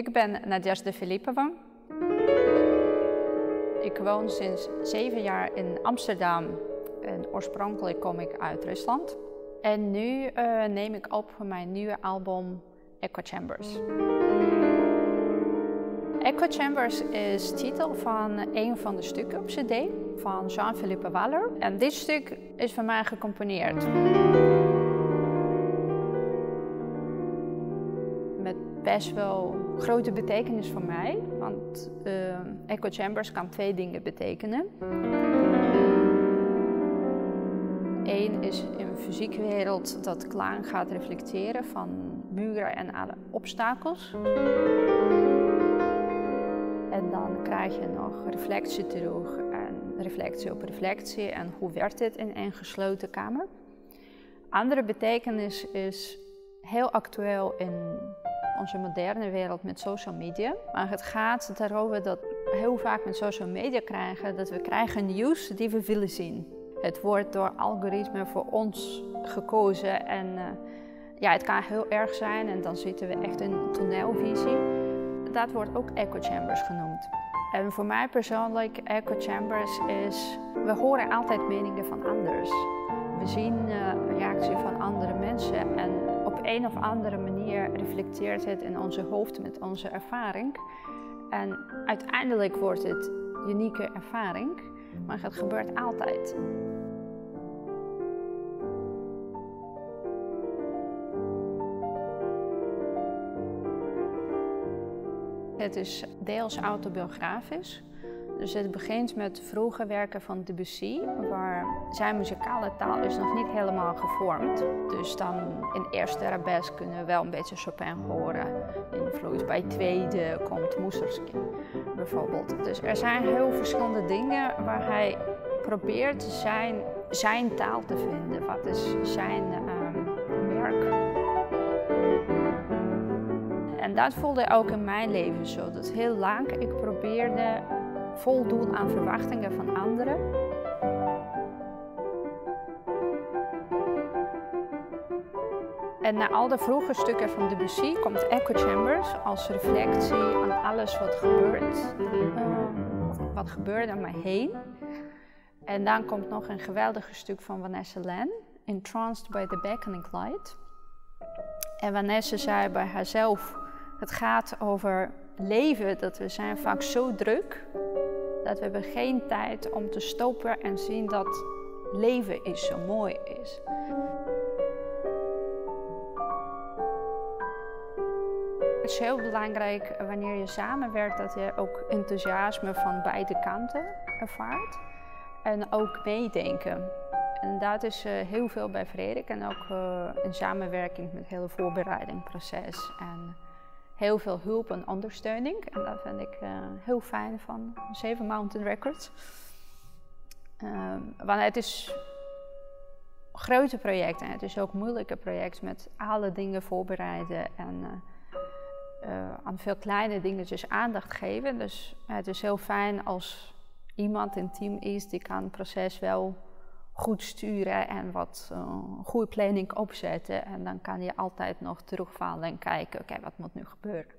Ik ben Nadja de Filipova. Ik woon sinds zeven jaar in Amsterdam en oorspronkelijk kom ik uit Rusland. En nu uh, neem ik op voor mijn nieuwe album Echo Chambers. Echo Chambers is titel van een van de stukken op CD van Jean-Philippe Waller. En dit stuk is van mij gecomponeerd. Best wel grote betekenis voor mij, want uh, Echo Chambers kan twee dingen betekenen. Eén is in de fysieke wereld dat klank gaat reflecteren van muren en alle obstakels. En dan krijg je nog reflectie terug en reflectie op reflectie en hoe werkt dit in een gesloten kamer. Andere betekenis is heel actueel in onze moderne wereld met social media. Maar het gaat erover dat we heel vaak met social media krijgen dat we krijgen nieuws die we willen zien. Het wordt door algoritme voor ons gekozen en uh, ja, het kan heel erg zijn en dan zitten we echt in toneelvisie. Dat wordt ook echo chambers genoemd. En voor mij persoonlijk, echo chambers is, we horen altijd meningen van anders. We zien uh, van andere mensen en op een of andere manier reflecteert het in onze hoofd met onze ervaring. En uiteindelijk wordt het unieke ervaring, maar het gebeurt altijd. Het is deels autobiografisch. Dus het begint met vroege werken van Debussy, waar zijn muzikale taal is nog niet helemaal gevormd. Dus dan in eerste arabesk kunnen we wel een beetje Chopin horen. Invloed bij tweede komt Mussorgsky bijvoorbeeld. Dus er zijn heel verschillende dingen waar hij probeert zijn, zijn taal te vinden. Wat is zijn um, werk? En dat voelde ook in mijn leven zo. Dat heel lang ik probeerde voldoen aan verwachtingen van anderen. En na al de vroege stukken van Debussy komt Echo Chambers als reflectie aan alles wat gebeurt, uh, wat gebeurt om mij heen. En dan komt nog een geweldig stuk van Vanessa Len, Entranced by the Beckoning Light. En Vanessa zei bij haarzelf, het gaat over leven, dat we zijn vaak zo druk dat we hebben geen tijd om te stoppen en zien dat leven is zo mooi is. Het is heel belangrijk wanneer je samenwerkt dat je ook enthousiasme van beide kanten ervaart en ook meedenken. En dat is uh, heel veel bij Frederik en ook uh, in samenwerking met het hele voorbereidingproces. En heel veel hulp en ondersteuning. En dat vind ik uh, heel fijn van Seven Mountain Records. Um, want het is grote projecten en het is ook moeilijke project met alle dingen voorbereiden en uh, aan veel kleine dingetjes aandacht geven. Dus het is heel fijn als iemand in team is die kan het proces wel goed sturen en wat uh, goede planning opzetten. En dan kan je altijd nog terugvallen en kijken, oké, wat moet nu gebeuren.